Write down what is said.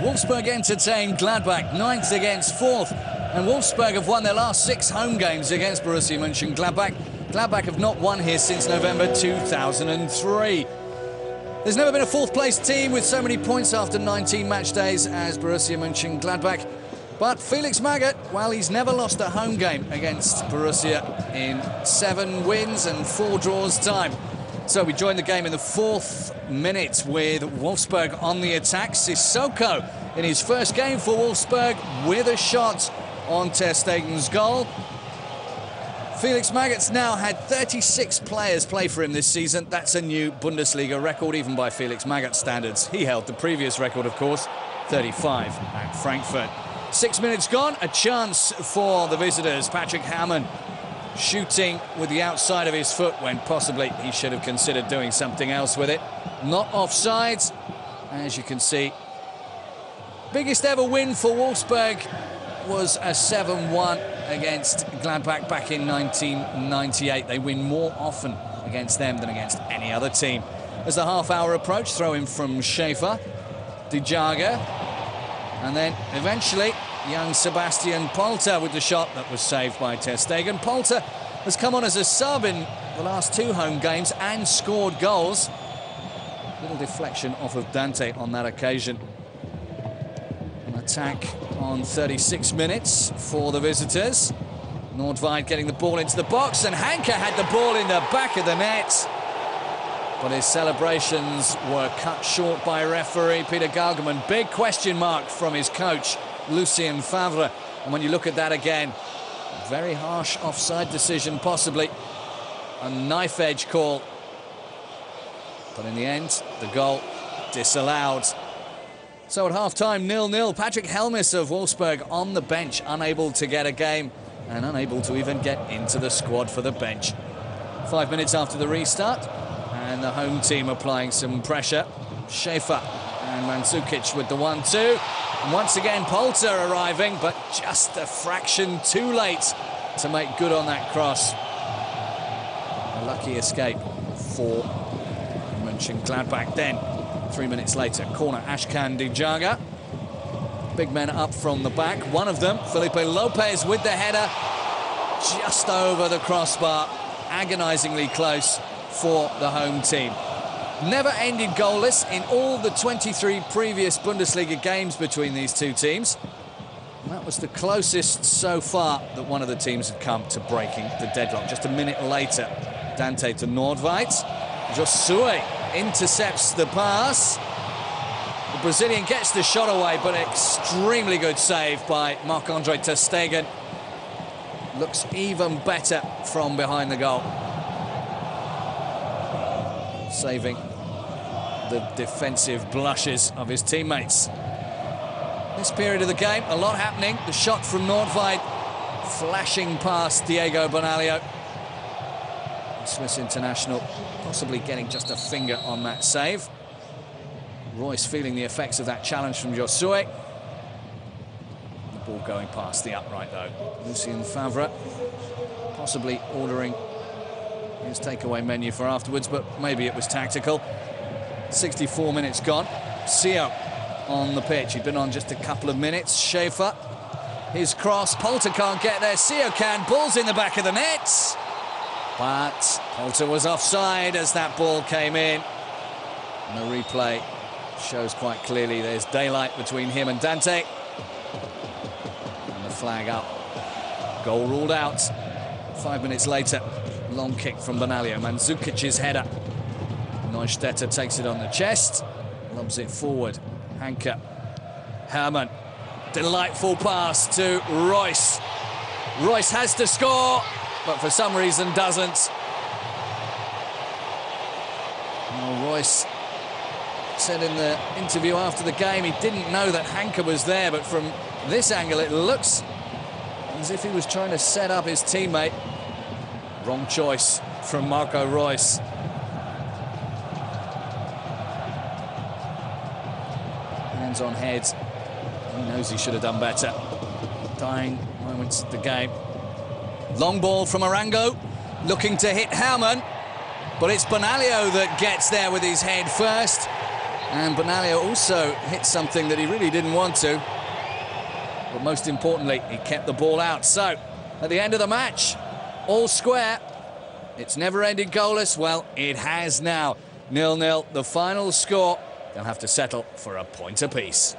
Wolfsburg entertain Gladbach, ninth against fourth. And Wolfsburg have won their last six home games against Borussia Mönchengladbach. Gladbach have not won here since November 2003. There's never been a fourth place team with so many points after 19 match days as Borussia Mönchengladbach. But Felix Magath, well, he's never lost a home game against Borussia in seven wins and four draws time. So we join the game in the fourth minute with Wolfsburg on the attack. Sissoko in his first game for Wolfsburg with a shot on Ter Stegen's goal. Felix Magath's now had 36 players play for him this season. That's a new Bundesliga record, even by Felix Magath standards. He held the previous record, of course, 35 at Frankfurt. Six minutes gone, a chance for the visitors. Patrick Herrmann shooting with the outside of his foot when possibly he should have considered doing something else with it. Not offside, as you can see. Biggest ever win for Wolfsburg was a 7-1 against Gladbach back in 1998. They win more often against them than against any other team. As the half-hour approach, throw in from Schäfer, Dejagah, and then eventually young Sebastian Polter with the shot that was saved by Ter Stegen. Polter has come on as a sub in the last two home games and scored goals. Little deflection off of Dante on that occasion. An attack on 36 minutes for the visitors. Nordtveit getting the ball into the box, and Hanke had the ball in the back of the net. But his celebrations were cut short by referee Peter Gagelmann. Big question mark from his coach, Lucien Favre. And when you look at that again, very harsh offside decision, possibly. A knife edge call. But in the end, the goal disallowed. So at half-time, nil-nil. Patrick Helmes of Wolfsburg on the bench, unable to get a game and unable to even get into the squad for the bench. Five minutes after the restart, and the home team applying some pressure. Schäfer and Mandzukic with the one-two. And once again, Polter arriving, but just a fraction too late to make good on that cross. A lucky escape for Mönchengladbach then. Three minutes later, corner Ashkan Dejagah. Big men up from the back. One of them, Felipe Lopes with the header. Just over the crossbar. Agonisingly close for the home team. Never ended goalless in all the 23 previous Bundesliga games between these two teams. That was the closest so far that one of the teams had come to breaking the deadlock. Just a minute later, Dante to Nordtveit. Josue intercepts the pass. The Brazilian gets the shot away, but extremely good save by Marc-Andre Ter Stegen. Looks even better from behind the goal. Saving the defensive blushes of his teammates. This period of the game, a lot happening. The shot from Nordtveit flashing past Diego Benaglio. Swiss international possibly getting just a finger on that save. Reus feeling the effects of that challenge from Josue. The ball going past the upright, though. Lucien Favre possibly ordering his takeaway menu for afterwards, but maybe it was tactical. 64 minutes gone. Sio on the pitch. He'd been on just a couple of minutes. Schaefer, his cross. Polter can't get there. Sio can. Ball's in the back of the net. But Polter was offside as that ball came in. And the replay shows quite clearly there's daylight between him and Dante. And the flag up. Goal ruled out. Five minutes later, long kick from Benaglio. Mandzukic's header. Neustädter takes it on the chest, lobs it forward. Hanke, Herrmann. delightful pass to Reus. Reus has to score, but for some reason doesn't. Well, Reus said in the interview after the game he didn't know that Hanke was there, but from this angle it looks as if he was trying to set up his teammate. Wrong choice from Marco Reus. Hands on head. He knows he should have done better. Dying moments of the game. Long ball from Arango, looking to hit Herrmann, but it's Benaglio that gets there with his head first. And Benaglio also hit something that he really didn't want to. But most importantly, he kept the ball out. So, at the end of the match, all square. It's never ended goalless. Well, it has now. Nil-nil, the final score. They'll have to settle for a point apiece.